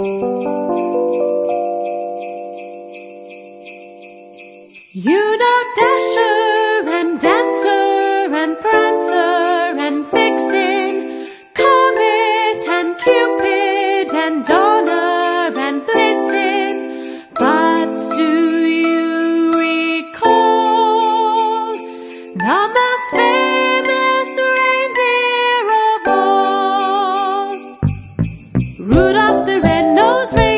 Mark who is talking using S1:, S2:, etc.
S1: You know Dasher and Dancer and Prancer and Vixen, Comet and Cupid and Donner and Blitzen, but do you recall the most famous reindeer of all? Rudolph the Who's?